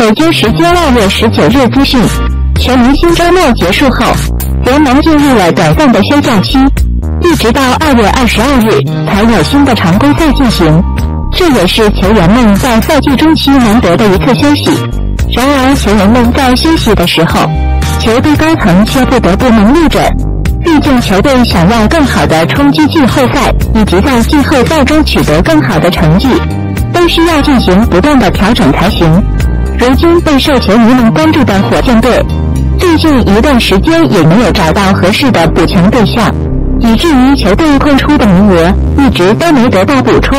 北京时间二月十九日资讯，全明星周末结束后，联盟进入了短暂的休假期，一直到二月二十二日才有新的常规赛进行。这也是球员们在赛季中期难得的一次休息。然而，球员们在休息的时候，球队高层却不得不忙碌着。毕竟，球队想要更好的冲击季后赛，以及在季后赛中取得更好的成绩，都需要进行不断的调整才行。如今备受球迷们关注的火箭队，最近一段时间也没有找到合适的补强对象，以至于球队空出的名额一直都没得到补充，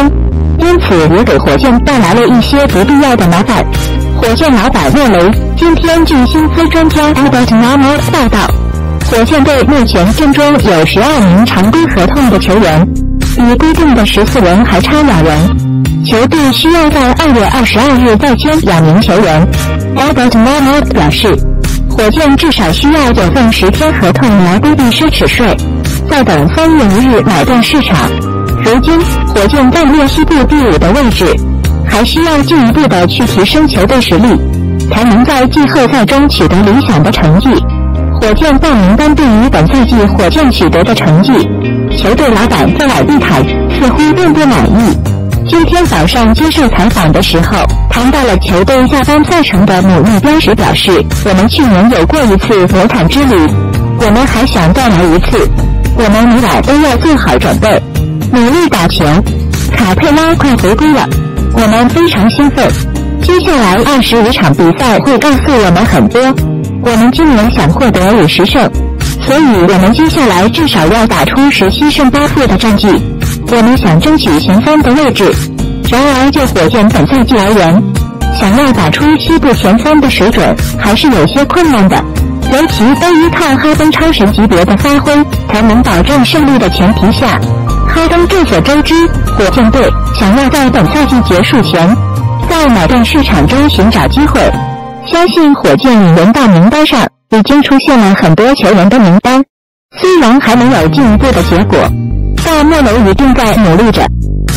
因此也给火箭带来了一些不必要的麻烦。火箭老板莫雷今天据薪资专家 Albert Namo 报道，火箭队目前阵中有十二名常规合同的球员，与规定的十四人还差两人。球队需要在二月二十二日再签两名球员。Albert Namo 表示，火箭至少需要有份十天合同来规避奢侈税，再等三月一日买断市场。如今，火箭在列西部第五的位置，还需要进一步的去提升球队实力，才能在季后赛中取得理想的成绩。火箭报名单对于本赛季火箭取得的成绩，球队老板费尔蒂坦似乎并不满意。今天早上接受采访的时候，谈到了球队下班赛程的目标时，表示：“我们去年有过一次夺产之旅，我们还想再来一次。我们每晚都要做好准备，努力打球。卡佩拉快回归了，我们非常兴奋。接下来二十五场比赛会告诉我们很多。我们今年想获得五十胜，所以我们接下来至少要打出十七胜八负的战绩。”我们想争取前三的位置，然而就火箭本赛季而言，想要打出西部前三的水准还是有些困难的，尤其都依靠哈登超神级别的发挥才能保证胜利的前提下。哈登众所周知，火箭队想要在本赛季结束前在买断市场中寻找机会，相信火箭引援大名单上已经出现了很多球员的名单，虽然还没有进一步的结果。但莫雷一定在努力着。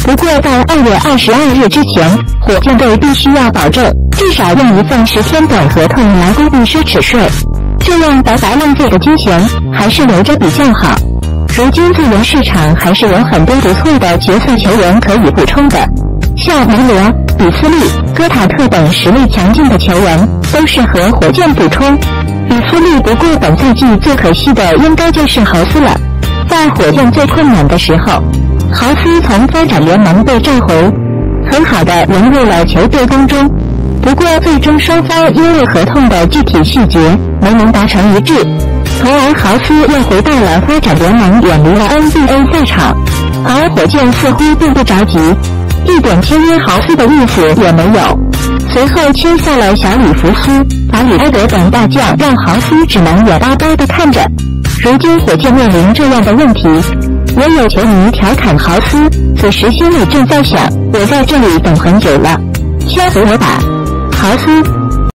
不过，在二月二十二日之前，火箭队必须要保证至少用一份十天短合同来规避奢侈税，这样白白浪费的金钱还是留着比较好。如今自由市场还是有很多不错的角色球员可以补充的，像梅罗、比斯利、戈塔特等实力强劲的球员都适合火箭补充。比斯利不过本赛季最可惜的应该就是豪斯了。在火箭最困难的时候，豪斯从发展联盟被召回，很好的融入了球队当中。不过，最终双方因为合同的具体细节没能达成一致，从而豪斯又回到了发展联盟，远离了 NBA 赛场。而火箭似乎并不着急，一点签约豪斯的意思也没有。随后签下了小里弗斯、法里埃德等大将，让豪斯只能眼巴巴地看着。如今火箭面临这样的问题，也有球迷调侃豪斯，此时心里正在想：我在这里等很久了，先和我吧，豪斯。